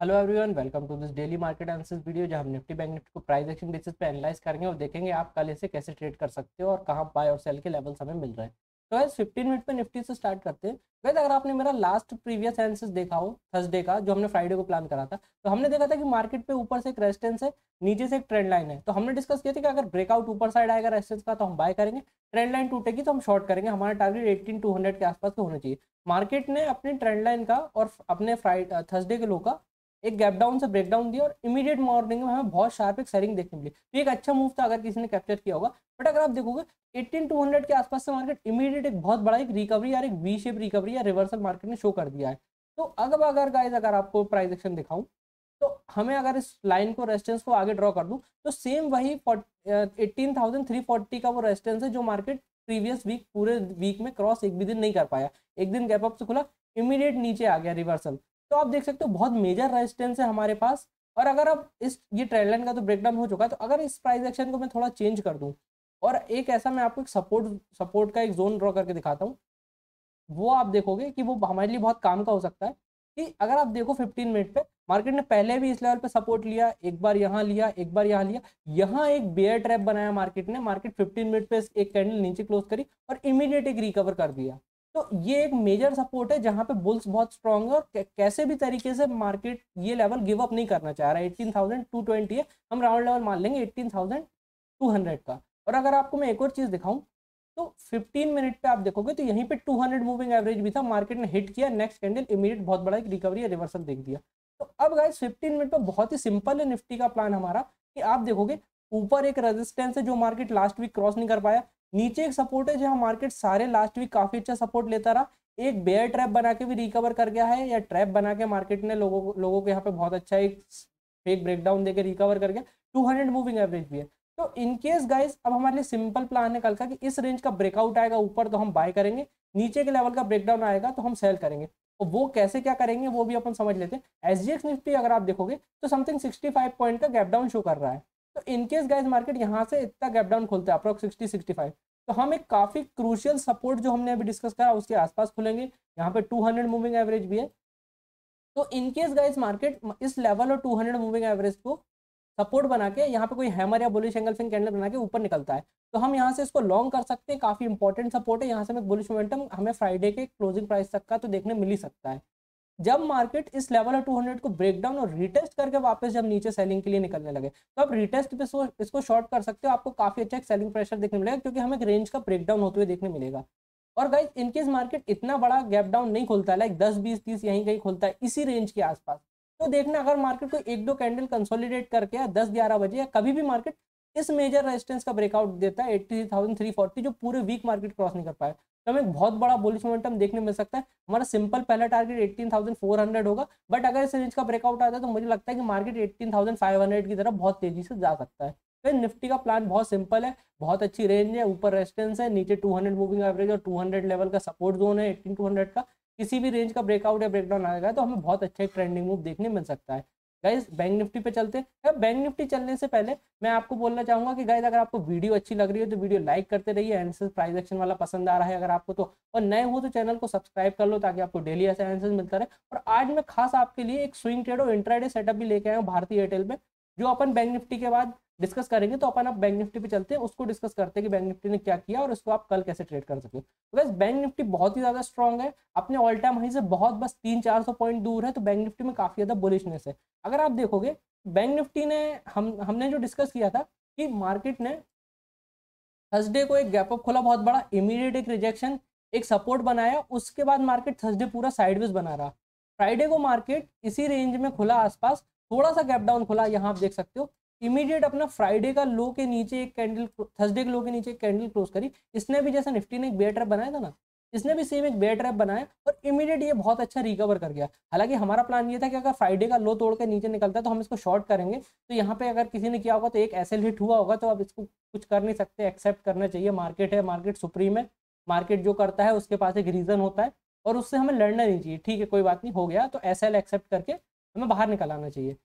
Hello everyone welcome to this daily market analysis video जहाँ हम Nifty bank, Nifty को price action basis पे analyse करेंगे और देखेंगे आप कल इसे कैसे ट्रेड कर सकते हो और कहाँ बाय और सेल के लेवल्स हमें मिल रहे हैं। तो गैस 15 मिनट पे निफ्टी से स्टार्ट करते हैं। गैस अगर आपने मेरा लास्ट प्रीवियस एनालिसिस देखा हो थर्सडे का, जो हमने फ्राइडे को प्लान करा था तो हमने देखा था कि मार्केट पे ऊपर से एक रेजिस्टेंस है, नीचे से एक ट्रेंड लाइन है। तो हमने डिस्कस किया था कि अगर ब्रेकआउट ऊपर साइड आएगा रेजिस्टेंस का तो हम बाय करेंगे। ट्रेंड लाइन टूटेगी तो हम शॉर्ट करेंगे। हमारा टारगेट एटीन टू के आसपास का होना चाहिए। मार्केट ने अपने ट्रेंड लाइन का और अपने फ्राइड थर्सडे के लो का एक गैप डाउन से ब्रेक डाउन दिया और इमीडिएट मॉर्निंग में हमें बहुत शार्प एक सेलिंग देखने मिली। तो एक अच्छा मूव था अगर किसी ने कैप्चर किया होगा। बट अगर आप देखोगे 18200 के आसपास से मार्केट इमीडिएट एक बहुत बड़ा एक रिकवरी या एक वी शेप रिकवरी या रिवर्सल मार्केट ने शो कर दिया है। तो अगर अगर गाइज़ अगर आपको प्राइस एक्शन दिखाऊँ तो हमें अगर इस लाइन को रेजिस्टेंस को आगे ड्रॉ कर दूँ तो सेम वही फोर्टी का वो रेजिस्टेंस है जो मार्केट प्रीवियस वीक पूरे वीक में क्रॉस एक भी दिन नहीं कर पाया। एक दिन गैप अप से खुला इमीडिएट नीचे आ गया रिवर्सल तो आप देख सकते हो बहुत मेजर रेजिस्टेंस है हमारे पास। और अगर अब इस, ये ट्रेंड लाइन का तो ब्रेकडाउन हो चुका है तो अगर इस प्राइस एक्शन को मैं थोड़ा चेंज कर दूँ, और एक ऐसा मैं आपको एक सपोर्ट सपोर्ट का एक जोन ड्रॉ करके दिखाता हूँ, वो आप देखोगे कि वो हमारे लिए बहुत काम का हो सकता है। कि अगर आप देखो 15 मिनट पे मार्केट ने पहले भी इस लेवल पे सपोर्ट लिया, एक बार यहाँ लिया, एक बार यहाँ लिया, यहाँ एक बेयर ट्रैप बनाया मार्केट ने मार्केट 15 मिनट पे एक कैंडल नीचे क्लोज करी और इमीडिएट एक रिकवर कर दिया। तो ये एक मेजर सपोर्ट है जहाँ पे बुल्स बहुत स्ट्रांग है और कैसे भी तरीके से मार्केट ये लेवल गिव अप नहीं करना चाह रहा है। एट्टीन थाउज़ेंड टू ट्वेंटी है, हम राउंड लेवल मान लेंगे एट्टीन थाउज़ेंड टू हंड्रेड का। और अगर आपको मैं एक और चीज़ दिखाऊँ तो 15 मिनट पे आप देखोगे तो यहीं पे 200 मूविंग एवरेज भी था मार्केट ने हिट किया नेक्स्ट कैंडल इमीडिएट बहुत बड़ा एक रिकवरी या रिवर्सल देख दिया। तो अब गाइस 15 मिनट पे बहुत ही सिंपल है निफ्टी का प्लान हमारा कि आप देखोगे ऊपर एक रेजिस्टेंस है जो मार्केट लास्ट वीक क्रॉस नहीं कर पाया नीचे एक सपोर्ट है जहाँ मार्केट सारे लास्ट वीक काफ़ी अच्छा सपोर्ट लेता रहा। एक बेयर ट्रैप बना के भी रिकवर कर गया है या ट्रैप बना के मार्केट ने लोगों को, लोगों के यहाँ पे बहुत अच्छा एक फेक ब्रेकडाउन देके रिकवर कर गया। 200 मूविंग एवरेज भी है। तो इन केस गाइस अब हमारे लिए सिंपल प्लान है कल का कि इस रेंज का ब्रेकआउट आएगा, ऊपर तो हम बाय करेंगे, नीचे के लेवल का ब्रेकडाउन आएगा तो हम सेल करेंगे। और वो कैसे क्या करेंगे वो भी अपन समझ लेते हैं। एस निफ्टी अगर आप देखोगे तो समथिंग सिक्सटी पॉइंट का गैप डाउन शो कर रहा है। तो इनकेस गाइज़ मार्केट यहाँ से इतना गैप डाउन खोलते हैं अप्रोक्स सिक्सटी सिक्सटी फाइव तो हम एक काफ़ी क्रूशियल सपोर्ट जो हमने अभी डिस्कस करा, उसके आसपास खुलेंगे। यहाँ पे 200 मूविंग एवरेज भी है। तो इनकेस गाइज़ मार्केट इस लेवल और 200 मूविंग एवरेज को सपोर्ट बना के, यहाँ पे कोई हैमर या बुलिश एंगल फिंग कैंडल बना के ऊपर निकलता है। तो हम यहाँ से इसको लॉन्ग कर सकते हैं, काफ़ी इंपॉर्टेंट सपोर्ट है। यहाँ से हमें बुलिश मोमेंटम हमें फ्राइडे के क्लोजिंग प्राइस तक का तो देखने मिल ही सकता है। जब मार्केट इस लेवल ऑफ़ 200 को ब्रेक डाउन और रिटेस्ट करके वापस जब नीचे सेलिंग के लिए निकलने लगे तो आप रिटेस्ट पे इसको शॉर्ट कर सकते हो, आपको काफ़ी अच्छा एक सेलिंग प्रेशर देखने मिलेगा, क्योंकि हमें एक रेंज का ब्रेक डाउन होते हुए देखने मिलेगा। और गाइज़ इनकेस मार्केट इतना बड़ा गैप डाउन नहीं खोलता लाइक दस, बीस, तीस यहीं कहीं खोलता है, इसी रेंज के आसपास तो देखना अगर मार्केट को एक दो कैंडल कंसोलिडेट करके या दस, ग्यारह बजे या कभी भी मार्केट इस मेजर रेजिस्टेंस का ब्रेकआउट देता है? एट्टी थाउज़ेंड थ्री फोर्टी जो पूरे वीक मार्केट क्रॉस नहीं कर पाया तो हमें बहुत बड़ा बुलिश मोमेंटम देखने मिल सकता है। हमारा सिंपल पहला टारगेट 18,400 होगा। बट अगर इस रेंज का ब्रेकआउट आता है तो मुझे लगता है कि मार्केट 18,500 की तरफ़ बहुत तेज़ी से जा सकता है। तो निफ्टी का प्लान बहुत सिंपल है बहुत अच्छी रेंज है ऊपर रेजिस्टेंस है नीचे 200 मूविंग एवरेज और 200 लेवल का सपोर्ट जोन है 18 का। किसी भी रेंज का ब्रेकआउट या ब्रेकडाउन आएगा तो हमें बहुत अच्छा ट्रेंडिंग मूव देखने मिल सकता है। गाइज़ बैंक निफ्टी पे चलते हैं। बैंक निफ्टी चलने से पहले मैं आपको बोलना चाहूँगा कि गाइज़ अगर आपको वीडियो अच्छी लग रही है तो वीडियो लाइक करते रहिए एनसेस प्राइस एक्शन वाला पसंद आ रहा है अगर आपको तो। और नए हो तो चैनल को सब्सक्राइब कर लो ताकि आपको डेली ऐसा एनसेस मिलता रहे। और आज मैं खास आपके लिए एक स्विंग ट्रेड और इंट्राडे सेटअप भी लेके आया हूँ भारतीय एयरटेल में जो अपन बैंक निफ्टी के बाद डिस्कस करेंगे तो अपन आप बैंक निफ्टी पे चलते हैं, उसको डिस्कस करते हैं कि बैंक निफ्टी ने क्या किया और उसको आप कल कैसे ट्रेड कर सकते हो तो बैंक निफ्टी बहुत ही ज़्यादा स्ट्रॉग है, अपने ऑल टाइम हाई से बहुत बस तीन चार सौ पॉइंट दूर है तो बैंक निफ्टी में काफ़ी ज़्यादा बुलिशनेस है। अगर आप देखोगे, बैंक निफ्टी ने हम, हमने जो डिस्कस किया था कि मार्केट ने थर्सडे को एक गैप अप खोला बहुत बड़ा इमीडिएट एक रिजेक्शन एक सपोर्ट बनाया, उसके बाद मार्केट थर्सडे पूरा साइडवेज बना रहा। फ्राइडे को मार्केट इसी रेंज में खुला आसपास, थोड़ा सा गैप डाउन खुला, यहाँ आप देख सकते हो इमीडिएट अपना फ्राइडे का लो के नीचे एक कैंडल थर्सडे के लो के नीचे एक कैंडल क्लोज करी। इसने भी जैसा निफ्टी ने एक बेयर ट्रैप बनाया था ना, इसने भी सेम एक बेयर ट्रैप बनाया और इमीडिएट ये बहुत अच्छा रिकवर कर गया। हालाँकि हमारा प्लान ये था कि अगर फ्राइडे का लो तोड़ के नीचे निकलता है तो हम इसको शॉर्ट करेंगे। तो यहाँ पे अगर किसी ने किया होगा तो एक एल हिट हुआ होगा तो अब इसको कुछ कर नहीं सकते, एक्सेप्ट करना चाहिए। मार्केट है, मार्केट सुप्रीम है। मार्केट जो करता है उसके पास एक रीज़न होता है और उससे हमें लड़ना नहीं चाहिए। ठीक है, कोई बात नहीं, हो गया। तो एसएल एक्सेप्ट करके हमें बाहर निकल आना चाहिए।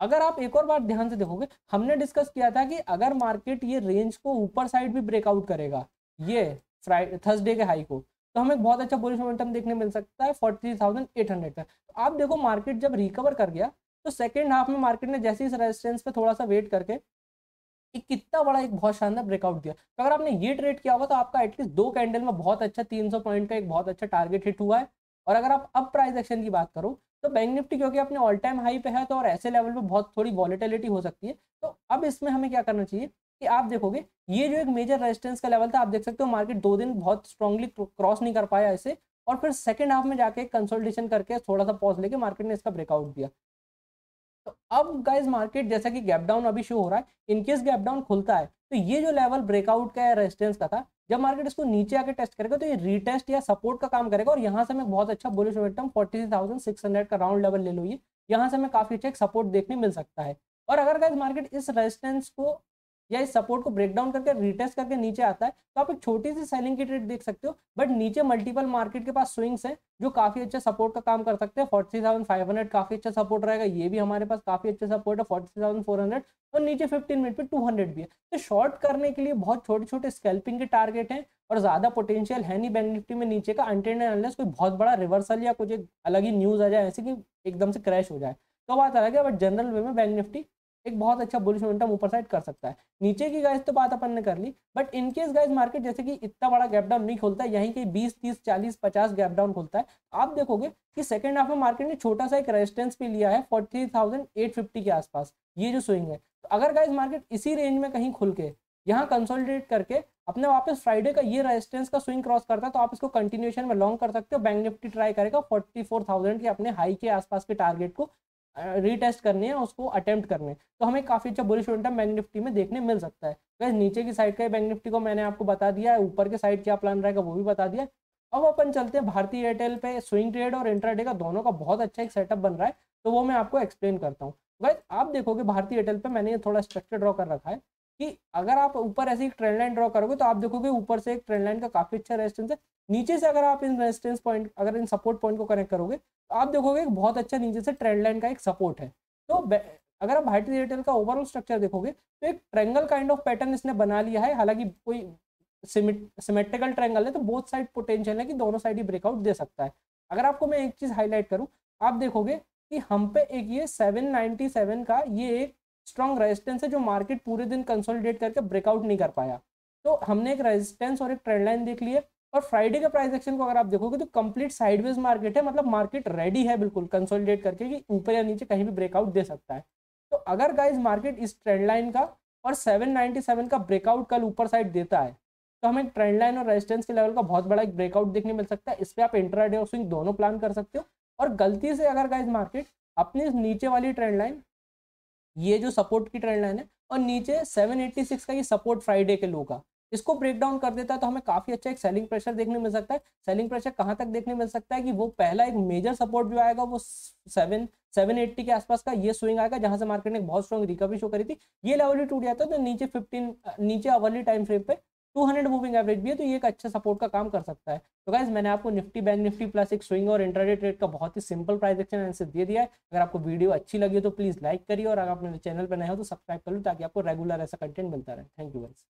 अगर आप एक और बात ध्यान से देखोगे, हमने डिस्कस किया था कि अगर मार्केट ये रेंज को ऊपर साइड भी ब्रेकआउट करेगा, ये फ्राइडे थर्सडे के हाई को तो हमें बहुत अच्छा बुलिश मोमेंटम देखने मिल सकता है फोर्टी थाउज़ेंड एट हंड्रेड का। तो आप देखो मार्केट जब रिकवर कर गया तो सेकेंड हाफ़ में मार्केट ने जैसे इस रेजिस्टेंस पे थोड़ा सा वेट करके, एक कितना बड़ा, एक बहुत शानदार ब्रेकआउट दिया। तो अगर आपने ये ट्रेड किया होगा तो आपका एटलीस्ट दो कैंडल में बहुत अच्छा 300 पॉइंट का एक बहुत अच्छा टारगेट हिट हुआ है। और अगर आप अब प्राइस एक्शन की बात करो तो बैंक निफ्टी क्योंकि अपने ऑल टाइम हाई पे है तो और ऐसे लेवल पे बहुत थोड़ी वॉलिटिलिटी हो सकती है। तो अब इसमें हमें क्या करना चाहिए कि आप देखोगे, ये जो एक मेजर रेजिस्टेंस का लेवल था, आप देख सकते हो मार्केट दो दिन बहुत स्ट्रांगली क्रॉस नहीं कर पाया इसे, और फिर सेकेंड हाफ़ में जाके कंसोल्टेशन करके थोड़ा सा पॉज लेके मार्केट ने इसका ब्रेकआउट दिया। तो अब गाइज़ मार्केट जैसा कि गैप डाउन अभी शो हो रहा है इनकेस गैप डाउन खुलता है तो ये जो लेवल ब्रेकआउट का है रेजिस्टेंस का था, जब मार्केट इसको नीचे आके टेस्ट करेगा तो ये रीटेस्ट या सपोर्ट का काम करेगा। और यहाँ से मैं बहुत अच्छा बुलिश मोमेंटम हंड्रेड का राउंड लेवल ले लो ये। यहाँ से मैं काफ़ी अच्छा एक सपोर्ट देखने मिल सकता है। और अगर मार्केट इस रेजिस्टेंस को या इस सपोर्ट को ब्रेक डाउन करके रिटेस्ट करके नीचे आता है तो आप एक छोटी सी सेलिंग की ट्रेड देख सकते हो बट नीचे मल्टीपल मार्केट के पास स्विंग्स है, जो काफ़ी अच्छा सपोर्ट का काम कर सकते हैं। फोर्टी थाउज़ेंड फाइव हंड्रेड काफ़ी अच्छा सपोर्ट रहेगा, ये भी हमारे पास काफ़ी अच्छा सपोर्ट है फोर्टी थाउज़ेंड फोर हंड्रेड और नीचे फिफ्टीन मिनट पे टू हंड्रेड भी है। तो शॉर्ट करने के लिए बहुत छोटे छोटे स्कैल्पिंग के टारगेट हैं, और ज़्यादा पोटेंशियल है नहीं बैंक निफ्टी में नीचे का अनलेस कोई बहुत बड़ा रिवर्सल या कुछ अलग ही न्यूज़ आ जाए, ऐसे कि एकदम से क्रैश हो जाए। तो बात अलग है बट जनरल वे में बैंक निफ्टी एक बहुत अच्छा बुलिश मोमेंटम ऊपर साइड कर सकता है। नीचे की गाइस तो बात अपन ने कर ली but in case guys market जैसे कि इतना बड़ा गैप डाउन नहीं खोलता है यहीं के 20 30 40 50 गैप डाउन खोलता है आप देखोगे कि सेकंड हाफ़ में मार्केट ने छोटा सा एक रेजिस्टेंस पे लिया है फोर्टी के आसपास ये जो स्विंग है। तो अगर गाइज़ मार्केट इसी रेंज में कहीं खुल के यहाँ कंसोलिडेट करके अपने वापस फ्राइडे का ये रेजिस्टेंस का स्विंग क्रॉस करता है तो आप इसको कंटिन्यूएशन में लॉन्ग कर सकते हो। बैंक निफ्टी ट्राई करेगा 44,000 के अपने हाई के आसपास के टारगेट को रीटेस्ट करनी है उसको अटेम्प्ट करने। तो हमें काफ़ी अच्छा बुलिश मोमेंटम बैंक निफ्टी में देखने मिल सकता है। वैसे नीचे की साइड का बैंक निफ्टी को मैंने आपको बता दिया है, ऊपर के साइड क्या प्लान रहेगा वो भी बता दिया अब अपन चलते हैं भारतीय एयरटेल पे स्विंग ट्रेड और इंटरडे का, दोनों का बहुत अच्छा एक सेटअप बन रहा है तो वो मैं आपको एक्सप्लेन करता हूँ। वैसे आप देखोगे भारतीय एयरटेल पे मैंने ये थोड़ा स्ट्रक्चर ड्रॉ कर रखा है कि अगर आप ऊपर ऐसी ट्रेंड लाइन ड्रॉ करोगे तो आप देखोगे ऊपर से एक ट्रेंड लाइन का काफ़ी अच्छा रेजिस्टेंस है। नीचे से अगर आप इन रेजिस्टेंस पॉइंट अगर इन सपोर्ट पॉइंट को कनेक्ट करोगे तो आप देखोगे एक बहुत अच्छा नीचे से ट्रेंड लाइन का एक सपोर्ट है। तो अगर आप भारतीय एयरटेल का ओवरऑल स्ट्रक्चर देखोगे तो एक ट्रेंगल काइंड ऑफ़ पैटर्न इसने बना लिया है। हालाँकि कोई सिमेट्रिकल ट्रेंगल है तो बोथ साइड पोटेंशियल है कि दोनों साइड ही ब्रेकआउट दे सकता है। अगर आपको मैं एक चीज़ हाईलाइट करूँ, आप देखोगे कि हम पे एक ये 797 का ये एक स्ट्रॉन्ग रेजिस्टेंस है जो मार्केट पूरे दिन कंसोलिडेट करके ब्रेकआउट नहीं कर पाया। तो हमने एक रेजिस्टेंस और एक ट्रेंड लाइन देख ली है और फ्राइडे के प्राइस एक्शन को अगर आप देखोगे तो कंप्लीट साइडवेज मार्केट है मतलब मार्केट रेडी है बिल्कुल कंसोलिडेट करके कि ऊपर या नीचे कहीं भी ब्रेकआउट दे सकता है। तो अगर गाइज़ मार्केट इस ट्रेंड लाइन का और 797 का ब्रेकआउट कल ऊपर साइड देता है तो हमें ट्रेंड लाइन और रेजिस्टेंस के लेवल का बहुत बड़ा एक ब्रेकआउट देखने मिल सकता है। इस पर आप इंट्राडे और स्विंग दोनों प्लान कर सकते हो। और गलती से अगर गाइज़ मार्केट अपनी नीचे वाली ट्रेंड लाइन ये जो सपोर्ट की ट्रेंड लाइन है, और नीचे 786 का ये सपोर्ट फ्राइडे के लो का इसको ब्रेक डाउन कर देता है तो हमें काफ़ी अच्छा एक सेलिंग प्रेशर देखने मिल सकता है। सेलिंग प्रेशर कहाँ तक देखने मिल सकता है कि वो पहला एक मेजर सपोर्ट जो आएगा वो सेवन सेवन एट्टी के आसपास का ये स्विंग आएगा जहाँ से मार्केट ने बहुत स्ट्रॉन्ग रिकवरी शो करी थी। ये लेवल भी टूट जाता है तो नीचे फिफ्टीन नीचे अवर्ली टाइम फ्रेम पे 200 मूविंग एवरेज भी है तो ये एक अच्छा सपोर्ट का काम कर सकता है। तो गाइज़ मैंने आपको निफ्टी बैंक निफ्टी प्लस एक स्विंग और इंटरडे ट्रेड का बहुत ही सिंपल प्राइस एक्शन आंसर दे दिया है। अगर आपको वीडियो अच्छी लगी हो तो प्लीज़ लाइक करिए और अगर आप मेरे चैनल पर नए हो तो सब्सक्राइब कर लो ताकि आपको रेगुलर ऐसा कंटेंट मिलता रहे। Thank you guys